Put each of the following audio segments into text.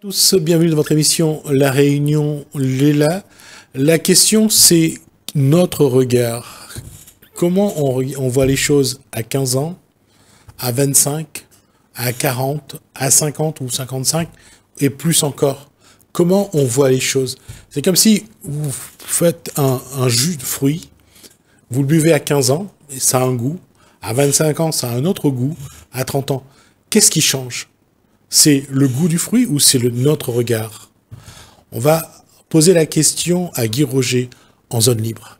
tous, bienvenue dans votre émission La Réunion Léla. La question c'est notre regard. Comment on, voit les choses à 15 ans, à 25, à 40, à 50 ou 55 et plus encore? Comment on voit les choses? C'est comme si vous faites un, un jus de fruits, vous le buvez à 15 ans et ça a un goût, à 25 ans ça a un autre goût, à 30 ans. Qu'est-ce qui change? C'est le goût du fruit ou c'est le notre regard? On va poser la question à Guy Roger en zone libre.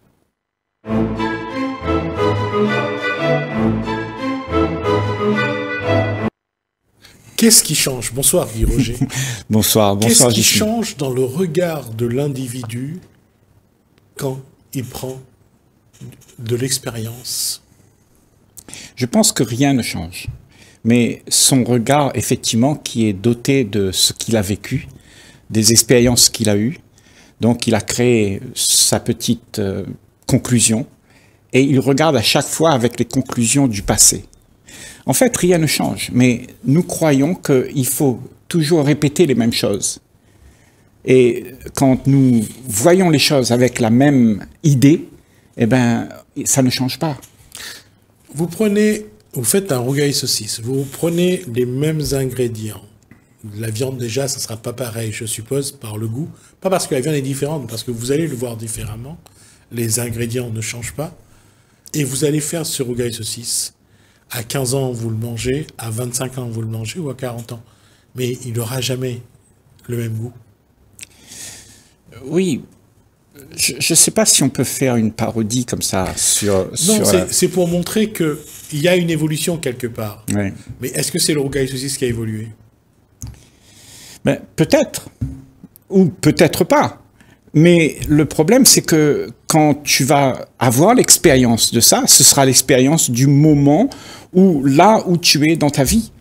Qu'est-ce qui change? Bonsoir Guy Roger. bonsoir, bonsoir. Qu'est-ce qui change dans le regard de l'individu quand il prend de l'expérience? Je pense que rien ne change mais son regard, effectivement, qui est doté de ce qu'il a vécu, des expériences qu'il a eues. Donc, il a créé sa petite euh, conclusion et il regarde à chaque fois avec les conclusions du passé. En fait, rien ne change, mais nous croyons qu'il faut toujours répéter les mêmes choses. Et quand nous voyons les choses avec la même idée, eh ben, ça ne change pas. Vous prenez vous faites un rougail saucisse, vous prenez les mêmes ingrédients. La viande déjà, ça sera pas pareil, je suppose, par le goût. Pas parce que la viande est différente, parce que vous allez le voir différemment. Les ingrédients ne changent pas. Et vous allez faire ce rougail saucisse. À 15 ans, vous le mangez. À 25 ans, vous le mangez. Ou à 40 ans. Mais il n'aura jamais le même goût. Oui, je ne sais pas si on peut faire une parodie comme ça sur. Non, c'est pour montrer qu'il y a une évolution quelque part. Mais est-ce que c'est le rougail saucisse qui a évolué? Ben, Peut-être. Ou peut-être pas. Mais le problème, c'est que quand tu vas avoir l'expérience de ça, ce sera l'expérience du moment où, là où tu es dans ta vie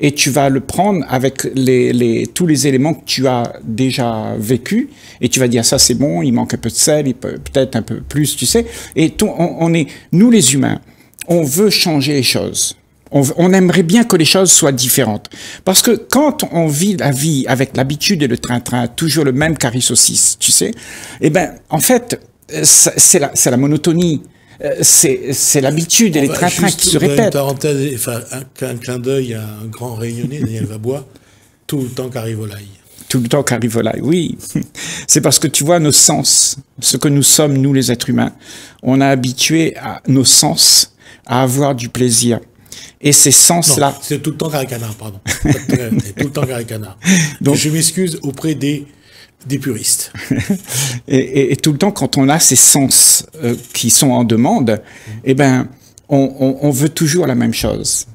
et tu vas le prendre avec les, tous les éléments que tu as déjà vécu et tu vas dire ça c'est bon, il manque un peu de sel, peut-être un peu plus, tu sais. Et on, est, nous les humains, on veut changer les choses. On, aimerait bien que les choses soient différentes. Parce que quand on vit la vie avec l'habitude et le train-train, toujours le même carré saucisse, tu sais, eh ben, en fait, c'est la, la monotonie. Euh, c'est l'habitude et les trains-trains qui se répètent. Parenthèse, enfin, un, clin d'œil à un grand rayonné, Daniel Vabois, tout le temps qu'arrive volaille. Tout le temps qu'arrive volaille, oui. C'est parce que tu vois nos sens, ce que nous sommes, nous les êtres humains, on a habitué à nos sens à avoir du plaisir. Et ces sens-là. C'est tout le temps carré canard, pardon. C'est tout le temps carré canard. Donc, je m'excuse auprès des des puristes. et, tout le temps, quand on a ces sens euh, qui sont en demande, eh ben, on, veut toujours la même chose.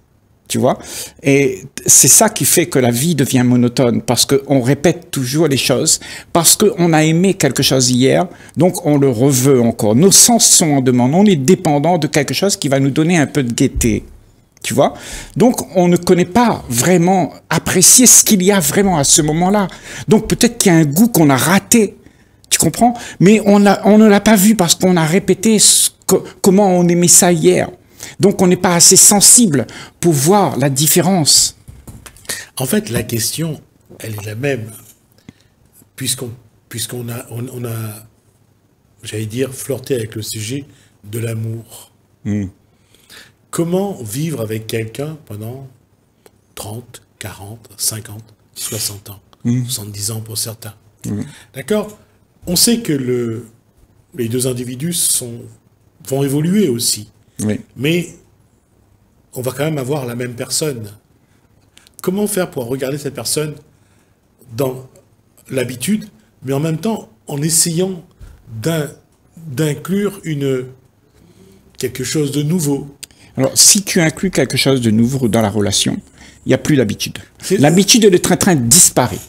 Tu vois? Et c'est ça qui fait que la vie devient monotone, parce qu'on répète toujours les choses, parce qu'on a aimé quelque chose hier, donc on le reveut encore. Nos sens sont en demande, on est dépendant de quelque chose qui va nous donner un peu de gaieté tu vois. Donc, on ne connaît pas vraiment apprécier ce qu'il y a vraiment à ce moment-là. Donc, peut-être qu'il y a un goût qu'on a raté, tu comprends Mais on, on ne l'a pas vu parce qu'on a répété comment on aimait ça hier. Donc, on n'est pas assez sensible pour voir la différence. En fait, la question, elle est la même, puisqu'on puisqu'on a, on, a j'allais dire, flirté avec le sujet de l'amour. Hmm. Comment vivre avec quelqu'un pendant 30, 40, 50, 60 ans, 70 mmh. ans pour certains? Mmh. D'accord? On sait que le, les deux individus sont, vont évoluer aussi. Mais on va quand même avoir la même personne. Comment faire pour regarder cette personne dans l'habitude, mais en même temps en essayant d'inclure une quelque chose de nouveau, alors, si tu inclus quelque chose de nouveau dans la relation, il n'y a plus d'habitude. L'habitude de train-train disparaît.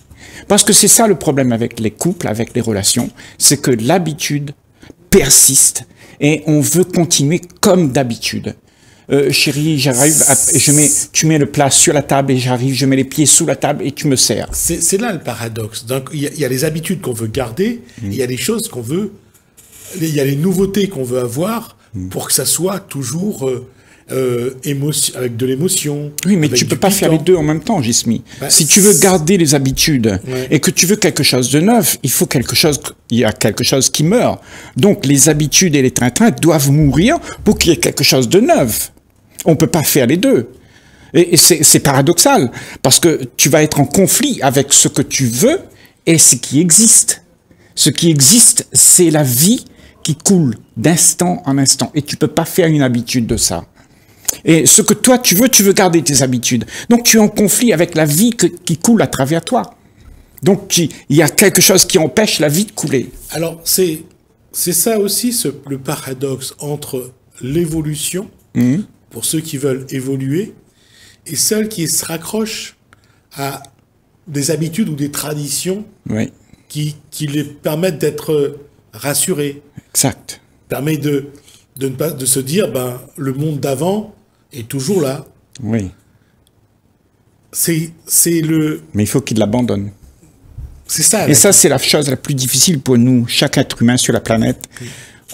Parce que c'est ça le problème avec les couples, avec les relations, c'est que l'habitude persiste et on veut continuer comme d'habitude. Euh, chérie, j'arrive, je mets, tu mets le plat sur la table et j'arrive, je mets les pieds sous la table et tu me sers. C'est là le paradoxe. Donc il y, a les habitudes qu'on veut garder, il y a les choses qu'on veut, il y a les nouveautés qu'on veut avoir mm. pour que ça soit toujours euh, euh, avec de l'émotion. Oui, mais tu peux pas faire les deux en même temps, Gismi. Bah, si tu veux garder les habitudes Ouais. et que tu veux quelque chose de neuf, il faut quelque chose, il y a quelque chose qui meurt. Donc les habitudes et les trains doivent mourir pour qu'il y ait quelque chose de neuf. On peut pas faire les deux. Et, c'est paradoxal parce que tu vas être en conflit avec ce que tu veux et ce qui existe. Ce qui existe, c'est la vie qui coule d'instant en instant et tu peux pas faire une habitude de ça. Et ce que toi tu veux, tu veux garder tes habitudes. Donc tu es en conflit avec la vie que- qui coule à travers toi. Donc il y a quelque chose qui empêche la vie de couler. Alors, c'est c'est ça aussi ce- le paradoxe entre l'évolution, pour ceux qui veulent évoluer, et celles qui se raccrochent à des habitudes ou des traditions Oui, qui, qui les permettent d'être rassurés, exact. permet de, de, ne pas, de se dire, ben, le monde d'avant est toujours là. Oui, C'est le... mais il faut qu'il l'abandonne. C'est ça. Et ça, c'est la chose la plus difficile pour nous, chaque être humain sur la planète.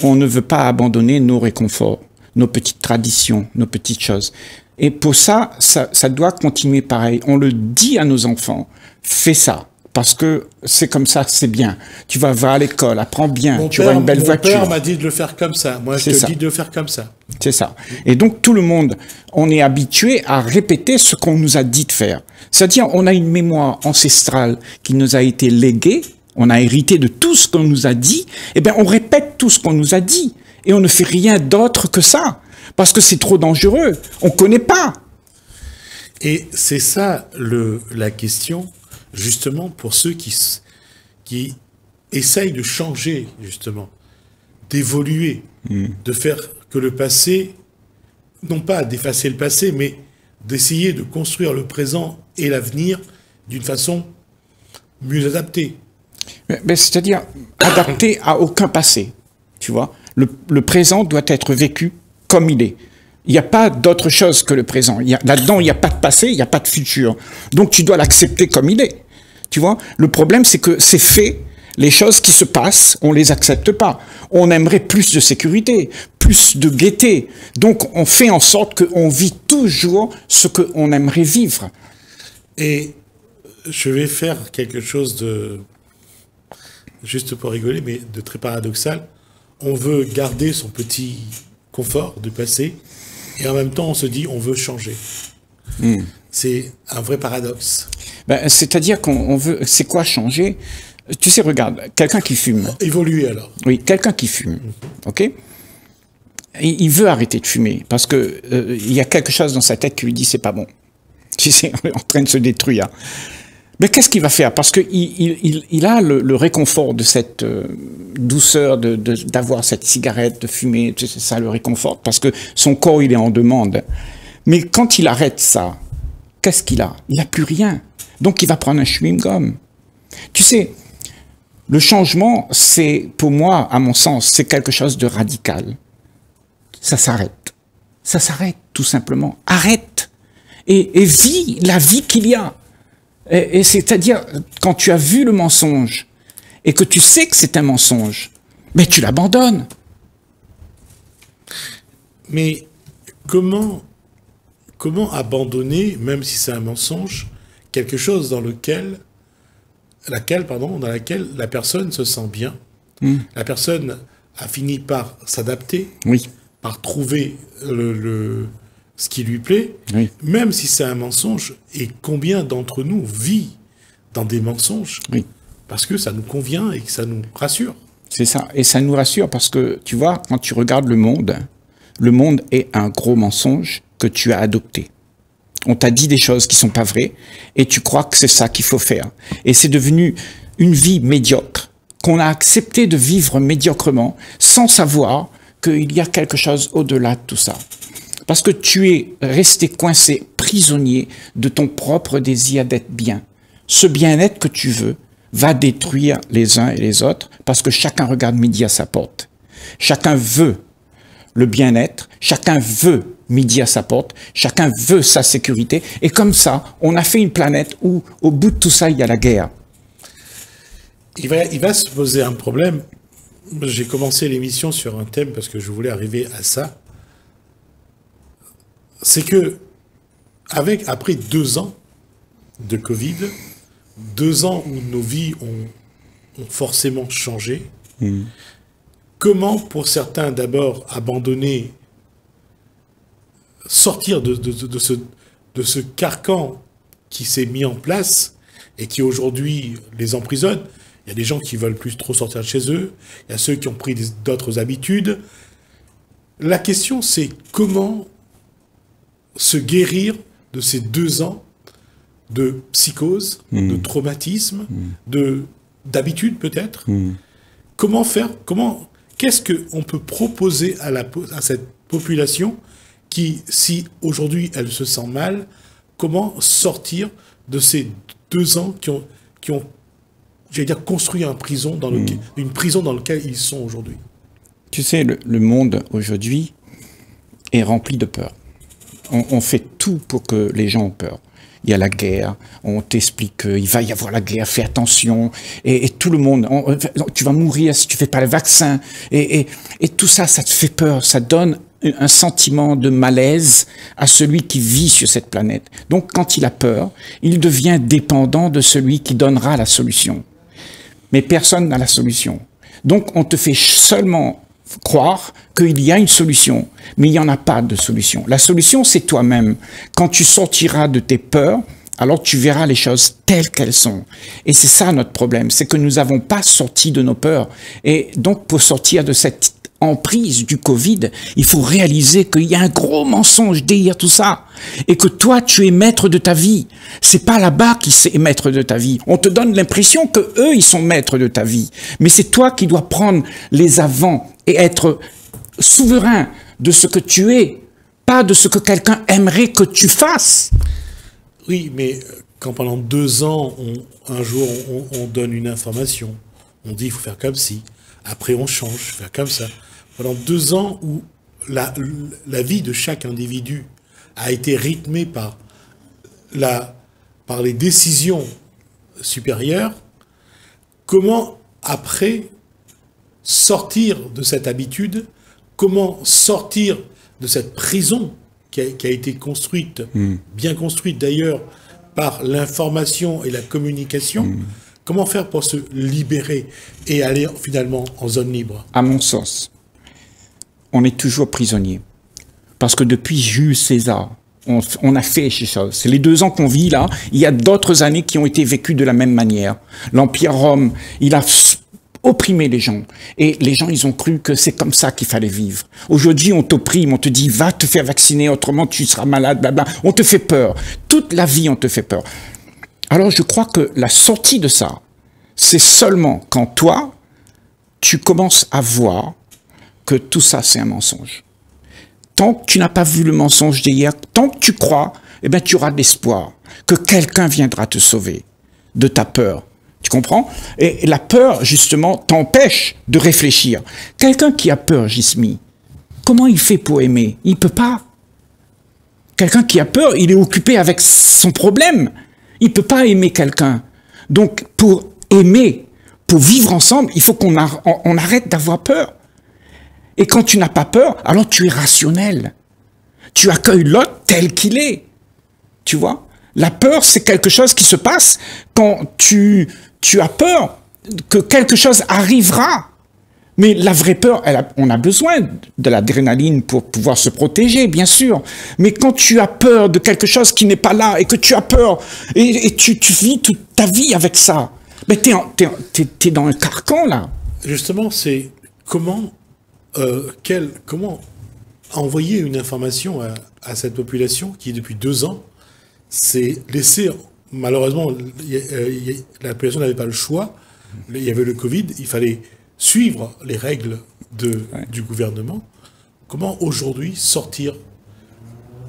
On ne veut pas abandonner nos réconforts, nos petites traditions, nos petites choses. Et pour ça, ça, ça doit continuer pareil. On le dit à nos enfants, fais ça. Parce que c'est comme ça, c'est bien. Tu vas, va à l'école, apprends bien, Mon tu père, auras une belle mon voiture. père m'a dit de le faire comme ça. Moi, je te ça. dis de le faire comme ça. C'est ça. Et donc tout le monde, on est habitué à répéter ce qu'on nous a dit de faire. C'est-à-dire, on a une mémoire ancestrale qui nous a été léguée, on a hérité de tout ce qu'on nous a dit, et bien on répète tout ce qu'on nous a dit, et on ne fait rien d'autre que ça, parce que c'est trop dangereux, on connaît pas. Et c'est ça le, la question, justement, pour ceux qui, essayent de changer, justement, d'évoluer, de faire que le passé, non pas d'effacer le passé, mais d'essayer de construire le présent et l'avenir d'une façon mieux adaptée. C'est-à-dire adapté à aucun passé, tu vois. Le, le présent doit être vécu comme il est. Il n'y a pas d'autre chose que le présent. Il y a- Là-dedans, il n'y a pas de passé, il n'y a pas de futur. Donc tu dois l'accepter comme il est. Tu vois Le problème, c'est que c'est fait. Les choses qui se passent, on les accepte pas. On aimerait plus de sécurité, plus de gaieté. Donc on fait en sorte qu'on vit toujours ce qu'on aimerait vivre. Et je vais faire quelque chose de, juste pour rigoler, mais de très paradoxal. On veut garder son petit confort du passé, et en même temps, on se dit, on veut changer. C'est un vrai paradoxe. Ben, C'est-à-dire qu'on on veut. C'est quoi changer? Tu sais, regarde, quelqu'un qui fume. Évoluer alors. Oui, quelqu'un qui fume, ok? Il, veut arrêter de fumer parce que euh, il y a quelque chose dans sa tête qui lui dit c'est pas bon. Tu sais, en train de se détruire. Mais qu'est-ce qu'il va faire? Parce qu'il il, il, il a le, le réconfort de cette euh, douceur de- de- d'avoir cette cigarette, de fumer, tu sais, ça le réconforte parce que son corps il est en demande. Mais quand il arrête ça, qu'est-ce qu'il a? Il n'a plus rien. Donc il va prendre un chewing-gum. Tu sais, le changement, c'est, pour moi, à mon sens, c'est quelque chose de radical. Ça s'arrête. Ça s'arrête, tout simplement. Arrête. Et, vis la vie qu'il y a. Et c'est-à-dire, quand tu as vu le mensonge, et que tu sais que c'est un mensonge, mais tu l'abandonnes. Mais comment, comment abandonner, même si c'est un mensonge, quelque chose dans lequel, laquelle, pardon, dans laquelle la personne se sent bien La personne a fini par s'adapter, Oui. par trouver le, le- ce qui lui plaît, Oui. même si c'est un mensonge. Et combien d'entre nous vit dans des mensonges Oui. parce que ça nous convient et que ça nous rassure C'est ça. Et ça nous rassure parce que, tu vois, quand tu regardes le monde, le monde est un gros mensonge que tu as adopté. On t'a dit des choses qui sont pas vraies et tu crois que c'est ça qu'il faut faire. Et c'est devenu une vie médiocre qu'on a accepté de vivre médiocrement sans savoir qu'il y a quelque chose au-delà de tout ça. Parce que tu es resté coincé, prisonnier de ton propre désir d'être bien. Ce bien-être que tu veux va détruire les uns et les autres parce que chacun regarde midi à sa porte. Chacun veut le bien-être, chacun veut midi à sa porte, chacun veut sa sécurité. Et comme ça, on a fait une planète où, au bout de tout ça, il y a la guerre. il va, il va se poser un problème. J'ai commencé l'émission sur un thème parce que je voulais arriver à ça. c'est que avec après deux ans de Covid, deux ans où nos vies ont, forcément changé, hmm. comment pour certains d'abord abandonner, sortir de, ce, de ce carcan qui s'est mis en place et qui aujourd'hui les emprisonne. Il y a des gens qui veulent plus trop sortir de chez eux, il y a ceux qui ont pris d'autres habitudes. La question c'est comment se guérir de ces deux ans de psychose, hmm. de traumatisme, de d'habitude peut-être. Hmm. Comment faire Comment Qu'est-ce qu'on peut proposer à, la, à cette population qui, si aujourd'hui elle se sent mal, comment sortir de ces deux ans qui ont, qui ont j'allais dire, construit un prison dans une prison dans laquelle ils sont aujourd'hui? Tu sais, le monde aujourd'hui est rempli de peur. On, fait tout pour que les gens ont peur. Il y a la guerre, on t'explique qu'il va y avoir la guerre, fais attention, et, tout le monde, tu vas mourir si tu fais pas le vaccin, et, tout ça, ça te fait peur, ça donne un sentiment de malaise à celui qui vit sur cette planète. Donc quand il a peur, il devient dépendant de celui qui donnera la solution. Mais personne n'a la solution. Donc on te fait seulement croire qu'il y a une solution, mais il n'y en a pas de solution. La solution, c'est toi-même. Quand tu sortiras de tes peurs, alors tu verras les choses telles qu'elles sont. Et c'est ça notre problème, c'est que nous n'avons pas sorti de nos peurs. Et donc, pour sortir de cette en prise du Covid, il faut réaliser qu'il y a un gros mensonge derrière tout ça. Et que toi, tu es maître de ta vie. C'est pas là-bas qui est maître de ta vie. On te donne l'impression que eux, ils sont maîtres de ta vie. Mais c'est toi qui dois prendre les avants et être souverain de ce que tu es, pas de ce que quelqu'un aimerait que tu fasses. Oui, mais quand pendant deux ans, un jour, on, on donne une information, on dit il faut faire comme ci, après on change, faire comme ça pendant deux ans où la, la, vie de chaque individu a été rythmée par, la, par les décisions supérieures, comment après sortir de cette habitude, comment sortir de cette prison qui a, été construite, hmm. bien construite d'ailleurs, par l'information et la communication, hmm. comment faire pour se libérer et aller finalement en zone libre? À mon sens, on est toujours prisonnier. Parce que depuis Jules César, on, a fait ces choses. C'est les deux ans qu'on vit là. Il y a d'autres années qui ont été vécues de la même manière. L'Empire Rome, il a opprimé les gens. Et les gens, ils ont cru que c'est comme ça qu'il fallait vivre. Aujourd'hui, on t'opprime, on te dit, va te faire vacciner, autrement tu seras malade, blabla. On te fait peur. Toute la vie, on te fait peur. Alors, je crois que la sortie de ça, c'est seulement quand toi, tu commences à voir tout ça, c'est un mensonge. Tant que tu n'as pas vu le mensonge d'hier, tant que tu crois, eh bien, tu auras de l'espoir que quelqu'un viendra te sauver de ta peur. Tu comprends? Et la peur, justement, t'empêche de réfléchir. Quelqu'un qui a peur, Gismi, comment il fait pour aimer? Il ne peut pas. Quelqu'un qui a peur, il est occupé avec son problème. Il ne peut pas aimer quelqu'un. Donc, pour aimer, pour vivre ensemble, il faut qu'on arrête d'avoir peur. Et quand tu n'as pas peur, alors tu es rationnel. Tu accueilles l'autre tel qu'il est. Tu vois? La peur, c'est quelque chose qui se passe quand tu, tu as peur que quelque chose arrivera. Mais la vraie peur, on a besoin de l'adrénaline pour pouvoir se protéger, bien sûr. Mais quand tu as peur de quelque chose qui n'est pas là et que tu as peur et, tu, vis toute ta vie avec ça, mais tu es, dans un carcan là. Justement, c'est comment euh, comment envoyer une information à, cette population qui, depuis deux ans, s'est laissée. Malheureusement, euh, la population n'avait pas le choix. Il y avait le Covid, il fallait suivre les règles de, du gouvernement. Comment aujourd'hui sortir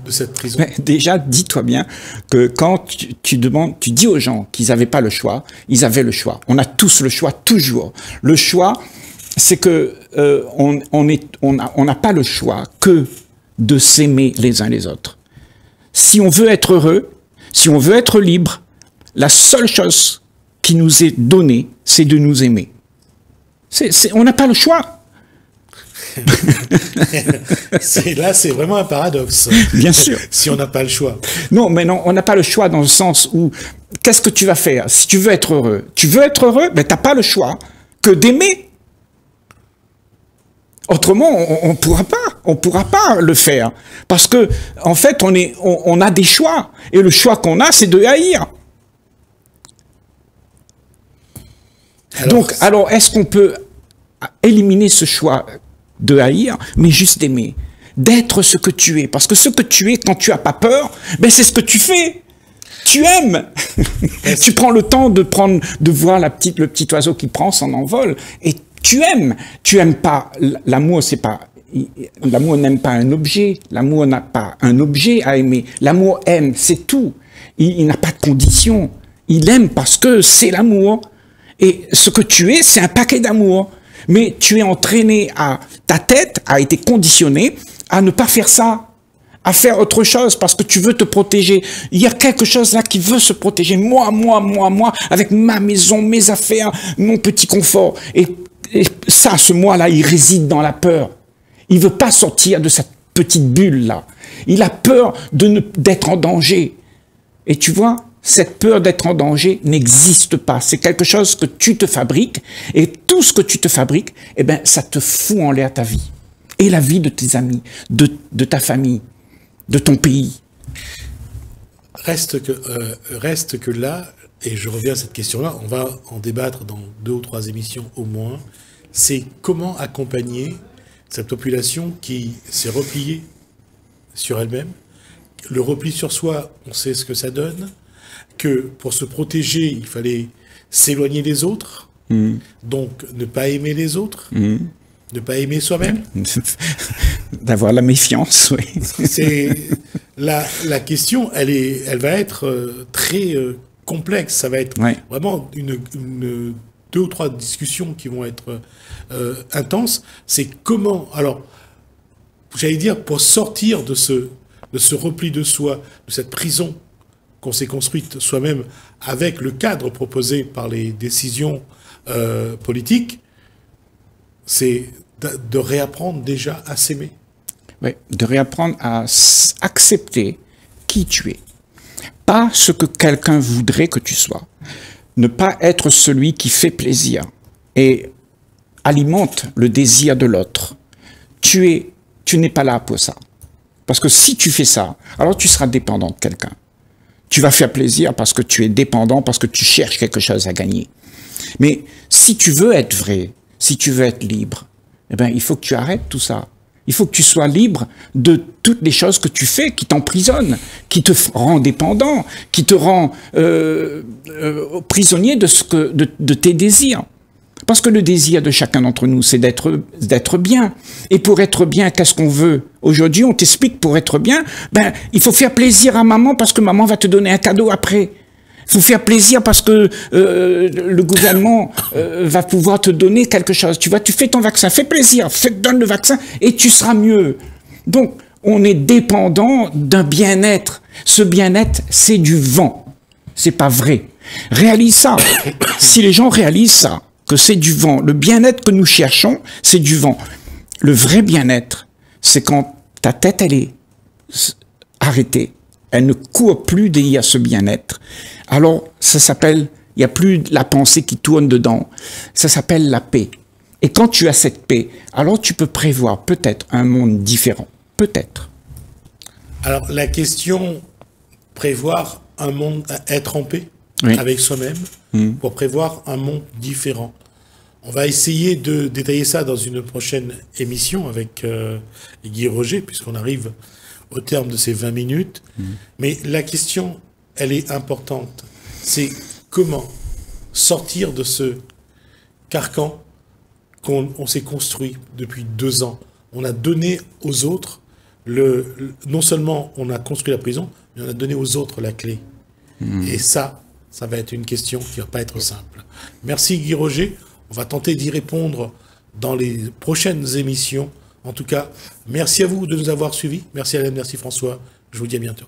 de cette prison? Déjà, dis-toi bien que quand tu, demandes, tu dis aux gens qu'ils n'avaient pas le choix, ils avaient le choix. On a tous le choix, toujours. Le choix, c'est que euh, on n'a pas le choix que de s'aimer les uns les autres. Si on veut être heureux, si on veut être libre, la seule chose qui nous est donnée, c'est de nous aimer. on n'a pas le choix. là, c'est vraiment un paradoxe. Bien sûr. si on n'a pas le choix. Non, mais non, on n'a pas le choix dans le sens où qu'est-ce que tu vas faire? Si tu veux être heureux Tu veux être heureux, mais tu n'as pas le choix que d'aimer. Autrement, on ne pourra pas, on pourra pas le faire, parce que en fait, on est, on a des choix, et le choix qu'on a, c'est de haïr. Donc, alors, est-ce qu'on peut éliminer ce choix de haïr, mais juste d'aimer, d'être ce que tu es. Parce que ce que tu es quand tu as pas peur, ben c'est ce que tu fais. Tu aimes. tu prends le temps de prendre, de voir la petite, le petit oiseau qui prend son envol, et tu aimes. Tu aimes pas. L'amour, c'est pas. L'amour n'aime pas un objet. L'amour n'a pas un objet à aimer. L'amour aime, c'est tout. il n'a pas de condition. Il aime parce que c'est l'amour. Et ce que tu es, c'est un paquet d'amour. Mais tu es entraîné à, ta tête a été conditionnée à ne pas faire ça, à faire autre chose parce que tu veux te protéger. Il y a quelque chose là qui veut se protéger. Moi, moi, moi, moi, avec ma maison, mes affaires, mon petit confort. Et, ça, ce moi-là, il réside dans la peur. Il veut pas sortir de cette petite bulle là. Il a peur de d'être en danger. Et tu vois, cette peur d'être en danger n'existe pas. C'est quelque chose que tu te fabriques et tout ce que tu te fabriques, eh ben, ça te fout en l'air ta vie et la vie de tes amis, de, ta famille, de ton pays. Reste que, euh, reste que là, et je reviens à cette question-là, on va en débattre dans deux ou trois émissions au moins, c'est comment accompagner cette population qui s'est repliée sur elle-même. Le repli sur soi, on sait ce que ça donne que pour se protéger, il fallait s'éloigner des autres, mm. donc ne pas aimer les autres, mm. ne pas aimer soi-même. D'avoir la méfiance, oui. C'est la, la, question, elle, est, elle va être euh, très euh, complexe. Ça va être vraiment une, deux ou trois discussions qui vont être euh, intenses. C'est comment, alors, j'allais dire, pour sortir de ce, de ce repli de soi, de cette prison qu'on s'est construite soi-même avec le cadre proposé par les décisions euh, politiques, c'est de, réapprendre déjà à s'aimer. Oui, de réapprendre à accepter qui tu es. Pas ce que quelqu'un voudrait que tu sois. Ne pas être celui qui fait plaisir et alimente le désir de l'autre. Tu es, tu n'es pas là pour ça. Parce que si tu fais ça, alors tu seras dépendant de quelqu'un tu vas faire plaisir parce que tu es dépendant, parce que tu cherches quelque chose à gagner. Mais si tu veux être vrai, si tu veux être libre, eh ben, il faut que tu arrêtes tout ça. Il faut que tu sois libre de toutes les choses que tu fais qui t'emprisonnent, qui te rend dépendant, qui te rend euh, euh, prisonnier de, tes désirs. Parce que le désir de chacun d'entre nous, c'est d'être d'être bien. Et pour être bien, qu'est-ce qu'on veut Aujourd'hui, on t'explique pour être bien, ben il faut faire plaisir à maman parce que maman va te donner un cadeau après. Faut faire plaisir parce que euh, le gouvernement euh, va pouvoir te donner quelque chose. Tu vois, tu fais ton vaccin, fais plaisir, donne le vaccin et tu seras mieux. Donc, on est dépendant d'un bien-être. Ce bien-être, c'est du vent. C'est pas vrai. Réalise ça. si les gens réalisent ça, que c'est du vent. Le bien-être que nous cherchons, c'est du vent. Le vrai bien-être, c'est quand ta tête, elle est arrêtée. Elle ne court plus à ce bien-être. Alors, ça s'appelle, il n'y a plus la pensée qui tourne dedans. Ça s'appelle la paix. Et quand tu as cette paix, alors tu peux prévoir peut-être un monde différent. Peut-être. Alors, la question, prévoir un monde, être en paix avec soi-même, Hmm. pour prévoir un monde différent. On va essayer de détailler ça dans une prochaine émission avec euh, Guy Roger, puisqu'on arrive au terme de ces 20 minutes. Hmm. Mais la question, elle est importante. C'est comment sortir de ce carcan qu'on s'est construit depuis deux ans. On a donné aux autres, le, non seulement on a construit la prison, mais on a donné aux autres la clé. Hmm. Et ça, ça va être une question qui va pas être simple. Merci Guy Roger. On va tenter d'y répondre dans les prochaines émissions. En tout cas, merci à vous de nous avoir suivis. Merci Alain, merci François. Je vous dis à bientôt.